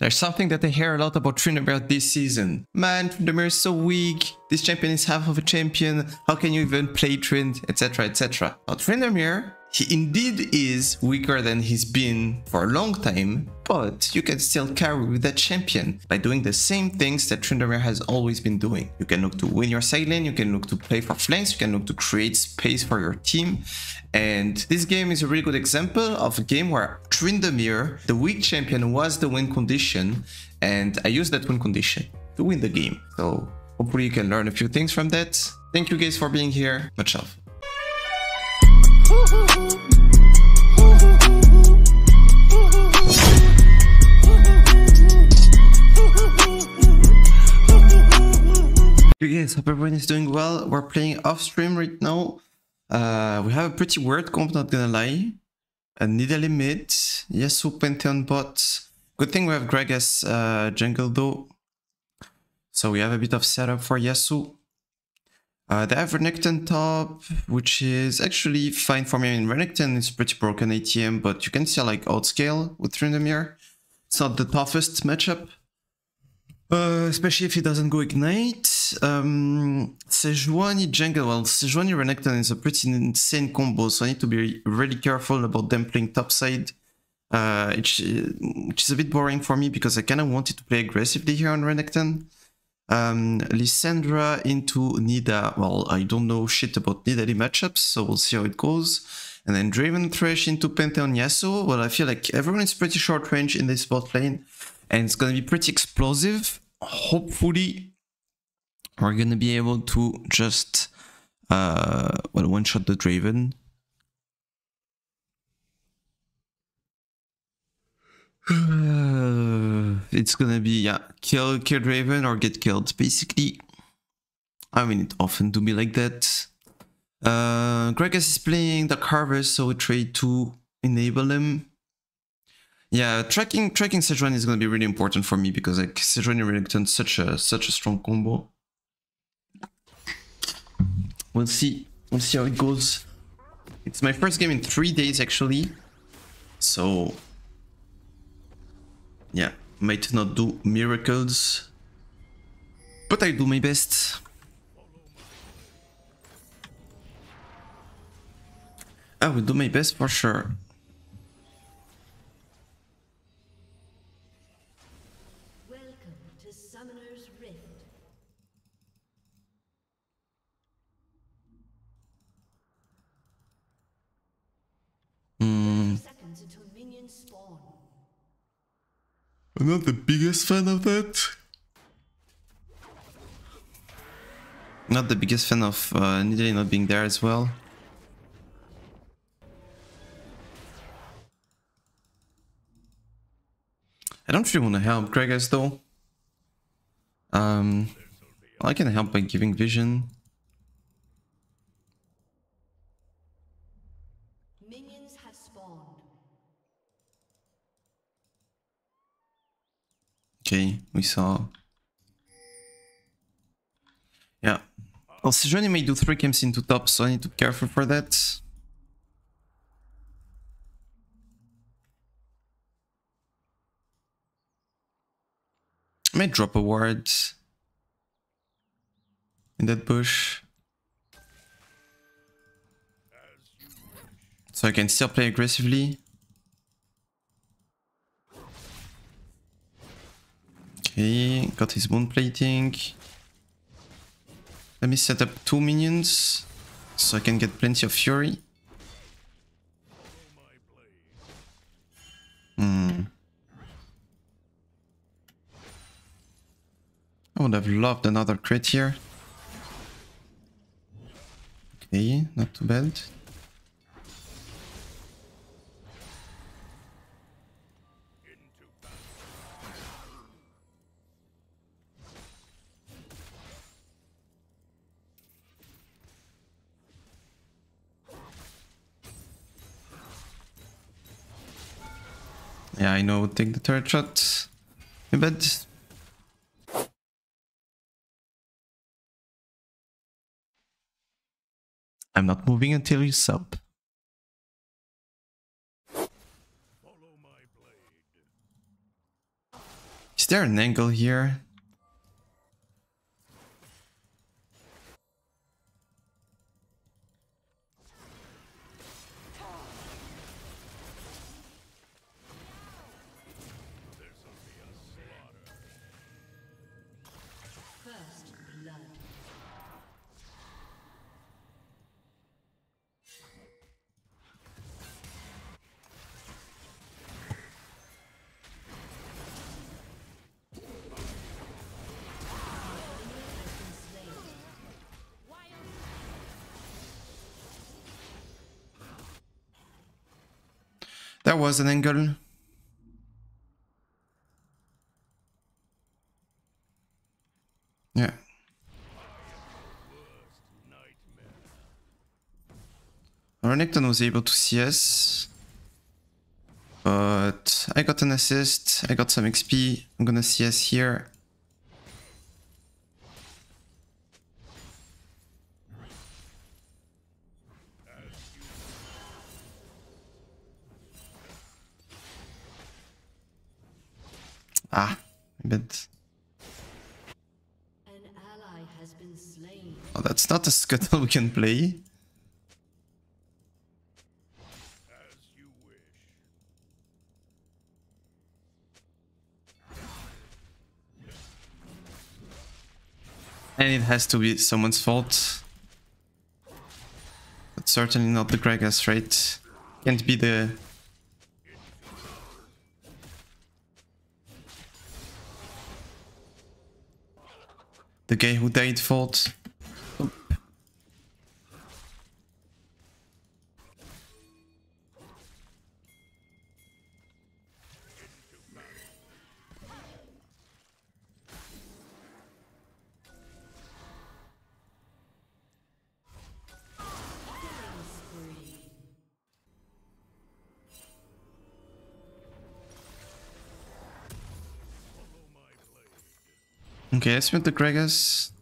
There's something that I hear a lot about Tryndamere this season. Man, Tryndamere is so weak. This champion is half of a champion. How can you even play Trynd, etc, etc. But Tryndamere he indeed is weaker than he's been for a long time, but you can still carry with that champion by doing the same things that Tryndamere has always been doing. You can look to win your side lane, you can look to play for flanks, you can look to create space for your team, and this game is a really good example of a game where Tryndamere, the weak champion, was the win condition, and I used that win condition to win the game. So hopefully you can learn a few things from that. Thank you guys for being here. Much love. Guys, hope everyone is doing well. We're playing off stream right now. Uh, we have a pretty weird comp, not gonna lie. A Nidalee mid, Yasuo Pantheon bot. Good thing we have Gragas uh, jungle though. So we have a bit of setup for Yasuo. Uh, they have Renekton top, which is actually fine for me. I mean, Renekton is pretty broken ATM, but you can see like outscale with Tryndamere. It's not the toughest matchup. Uh, especially if he doesn't go Ignite. Um, Sejuani jungle, well, Sejuani Renekton is a pretty insane combo, so I need to be really careful about them playing topside. Uh, which, which is a bit boring for me because I kind of wanted to play aggressively here on Renekton. Um, Lissandra into Nida. Well, I don't know shit about Nidalee matchups, so we'll see how it goes. And then Draven Thresh into Pantheon Yasuo. Well, I feel like everyone is pretty short range in this bot lane. And it's gonna be pretty explosive. Hopefully, we're gonna be able to just uh, well, one-shot the Draven. it's gonna be yeah, kill kill Draven or get killed basically. I mean it often do be like that. Uh Gragas is playing the Harvest, so we trade to enable him. Yeah, tracking tracking Sejuani is gonna be really important for me because like Sejuani Renekton such a such a strong combo. We'll see. We'll see how it goes. It's my first game in three days actually. So yeah, might not do miracles, but I do my best. I will do my best for sure. I'm not the biggest fan of that. Not the biggest fan of uh, Nidalee not being there as well. I don't really want to help Gragas though. Um, I can help by giving vision. Okay, we saw. Yeah. Well, Sejuani may do 3 camps into top, so I need to be careful for that. I may drop a ward in that bush. So I can still play aggressively. Okay, got his moon plating. Let me set up two minions so I can get plenty of fury. Hmm. I would have loved another crit here. Okay, not too bad. Yeah, I know. Take the third shot. Bet. I'm not moving until you sub. Is there an angle here? There was an angle. Yeah. Renekton was able to CS. But I got an assist, I got some XP, I'm gonna CS here. Ah, a bit. An ally has been slain. Oh, that's not a scuttle we can play. And it has to be someone's fault. But certainly not the Gragas, right? Can't be the... The guy who died fault. Okay, let's meet the Gragas.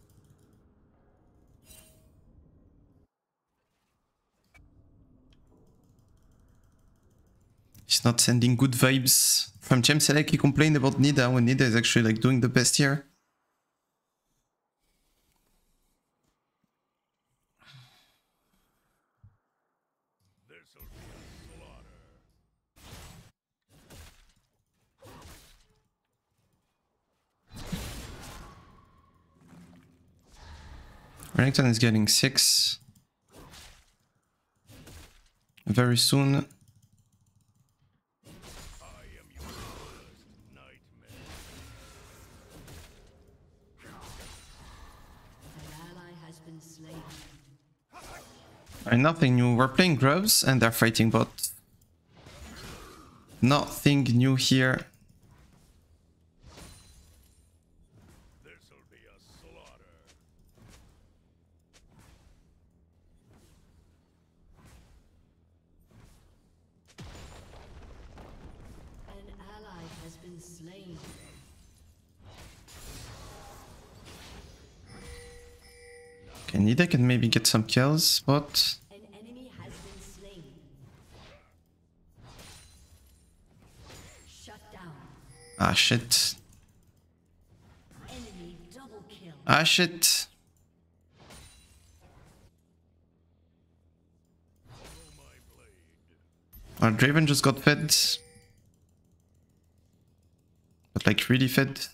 He's not sending good vibes. From James Selec, he complained about Nida when Nida is actually like doing the best here. Renekton is getting six. Very soon. And nothing new. We're playing Grubs and they're fighting bot. Nothing new here. Been slain. Okay, Nida can maybe get some kills, but An enemy has been slain. Ah shit. Enemy double kill. Ah shit. Our Draven just got fed. Like really fed.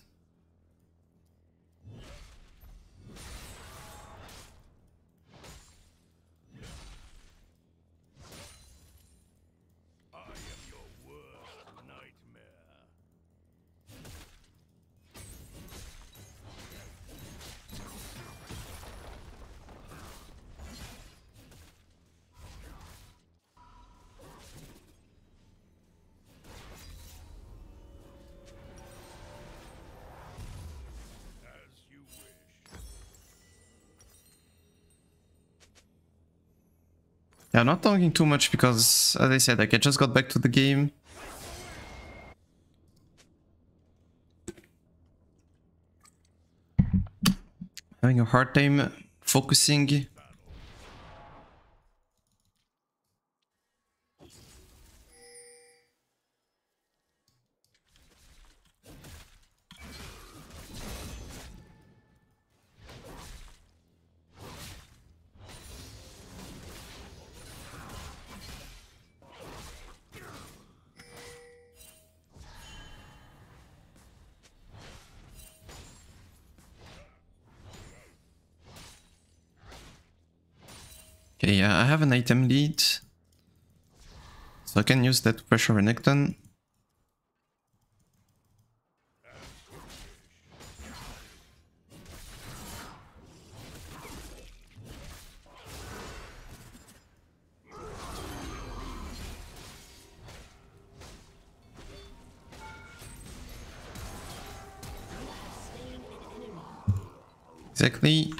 Yeah, I'm not talking too much because, as I said, like I just got back to the game. Having a hard time focusing. Uh, I have an item lead. So I can use that to pressure Renekton. Exactly.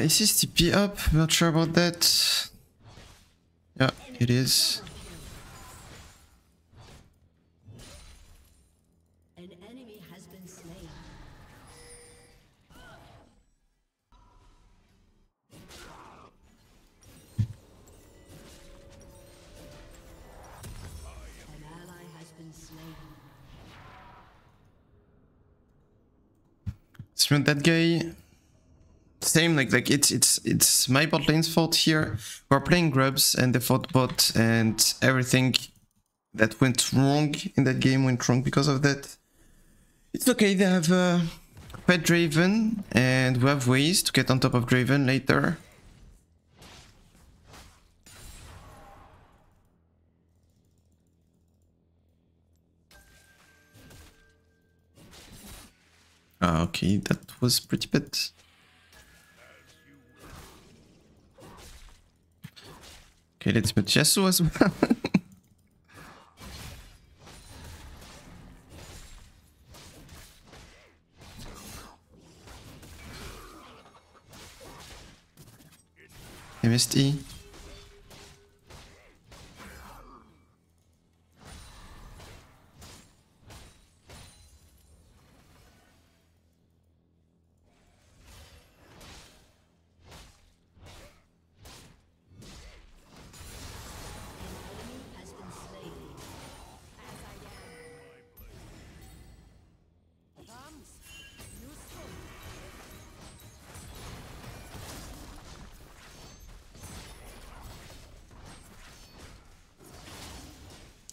Is his TP up? Not sure about that. Yeah, it is. An enemy has been Same, like like it's it's it's my bot lane's fault here. We're playing grubs and the fought bot and everything that went wrong in that game went wrong because of that. It's okay, they have uh, pet Draven and we have ways to get on top of Draven later. Ah, okay, that was pretty bad. Okay, let's put Yasuo as well. MST.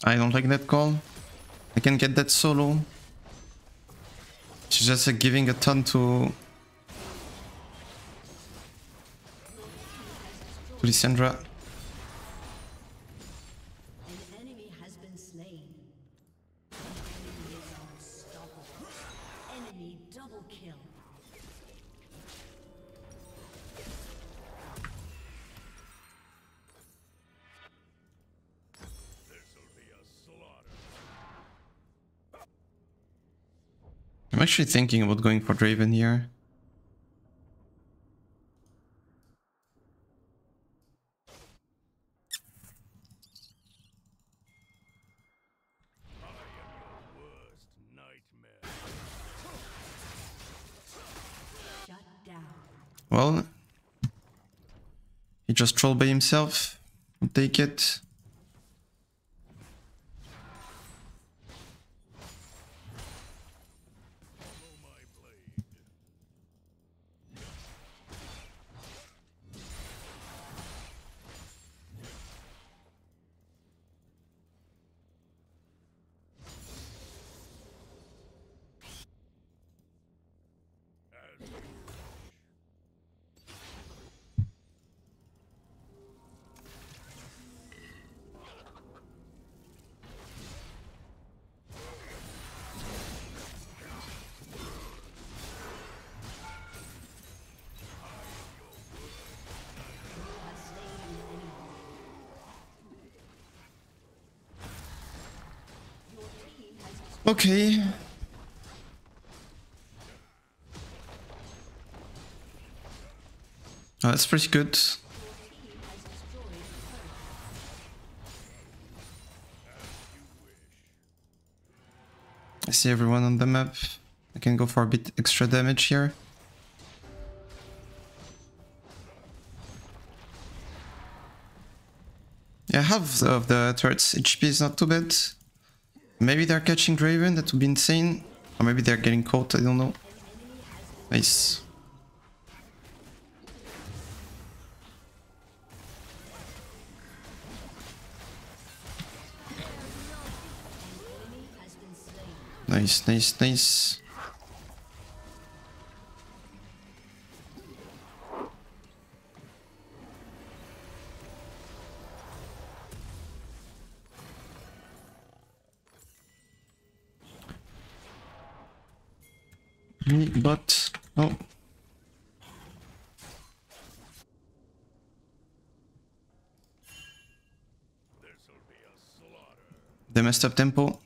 I don't like that call. I can get that solo. She's just uh, giving a ton to... To Lissandra. I'm actually thinking about going for Draven here. Well, he just trolled by himself. I'll take it. Okay. Oh, that's pretty good. I see everyone on the map. I can go for a bit extra damage here. Yeah, half of the turret's HP is not too bad. Maybe they're catching Draven, that would be insane. Or maybe they're getting caught, I don't know. Nice. Nice, nice, nice. But oh. They messed up tempo.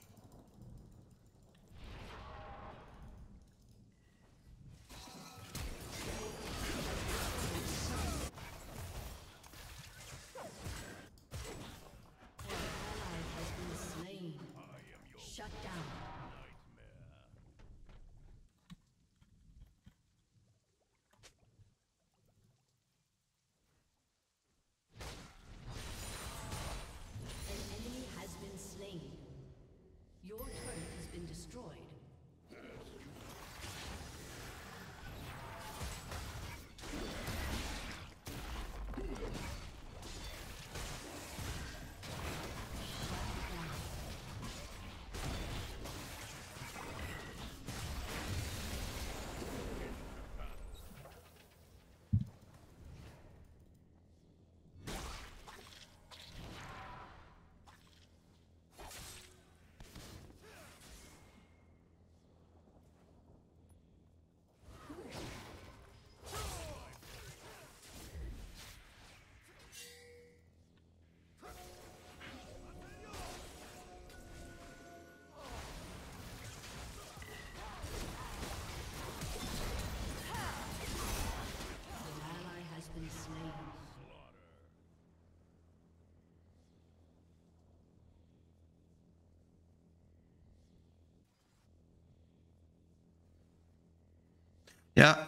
Yeah,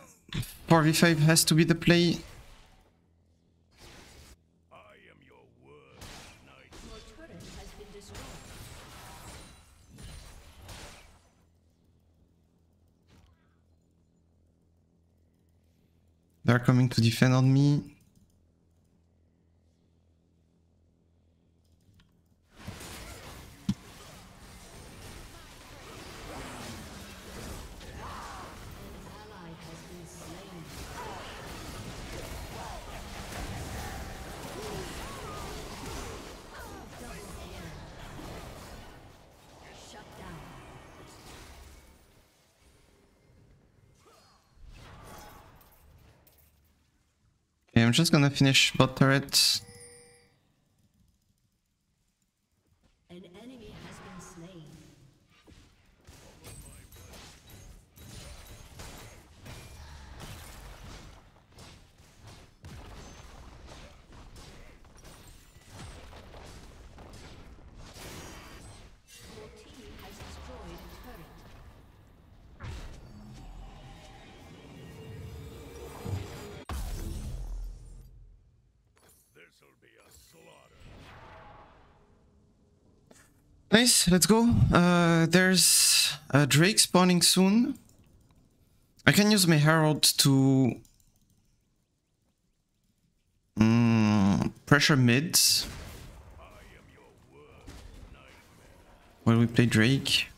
4v5 has to be the play. They're coming to defend on me. Just gonna finish bot turret. Nice, let's go. Uh, there's a Drake spawning soon. I can use my Herald to mm, pressure mids while we play Drake.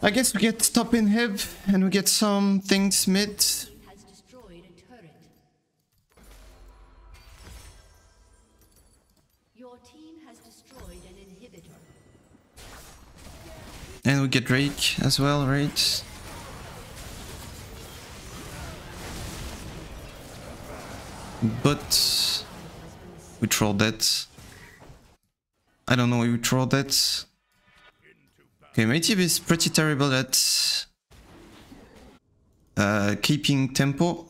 I guess we get top inhib and we get some things mid. And we get Drake as well, right? But we troll that. I don't know, we throw that. Okay, my team is pretty terrible at uh, keeping tempo.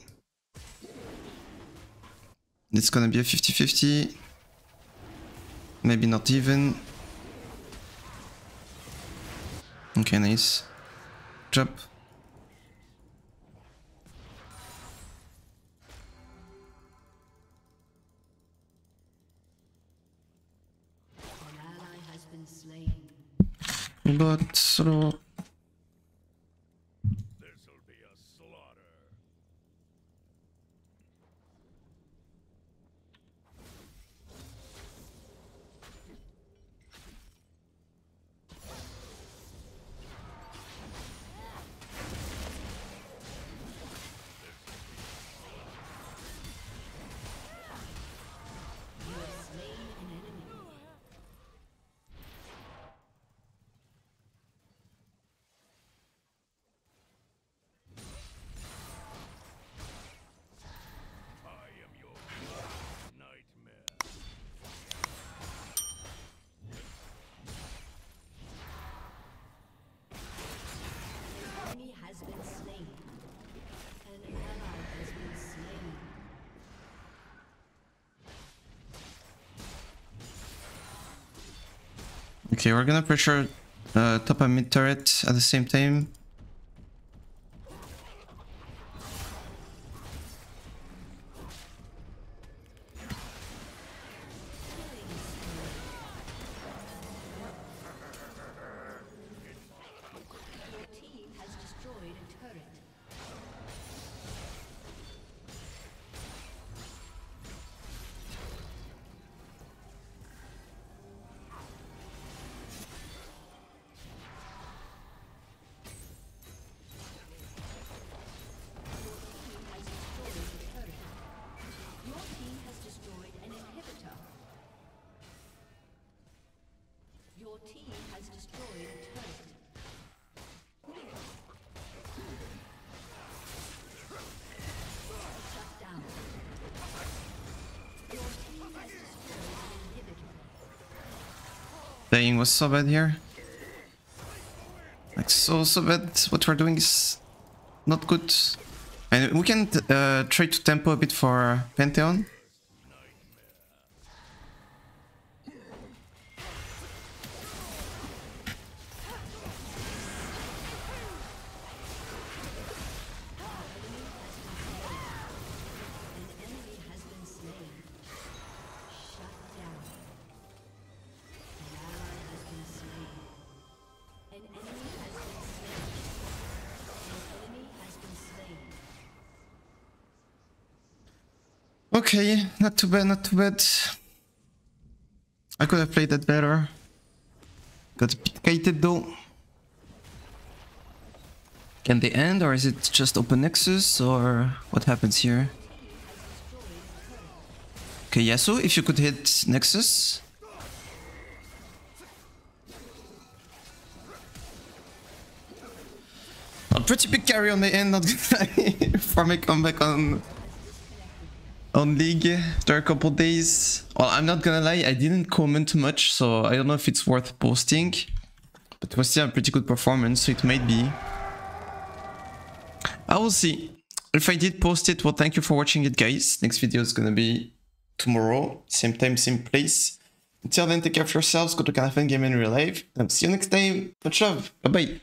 It's gonna be a 50-50. Maybe not even. Okay, nice. Jump. But solo. This'll Okay, we're gonna pressure uh, top and mid turret at the same time. Team has destroyed a turret. Was so bad here. Like so so bad. What we're doing is not good. And we can uh, try to tempo a bit for Pantheon. Okay, not too bad, not too bad. I could have played that better. Got a bit though. Can they end or is it just open nexus or what happens here? Okay, Yasuo, if you could hit nexus. A pretty big carry on the end, not lie, for my comeback on on League after a couple days. Well, I'm not gonna lie, I didn't comment much, so I don't know if it's worth posting. But it was still a pretty good performance, so it might be. I will see. If I did post it, well, thank you for watching it, guys. Next video is gonna be tomorrow, same time, same place. Until then, take care of yourselves, go to Canafan Game in Real Life, and see you next time. Much love. Bye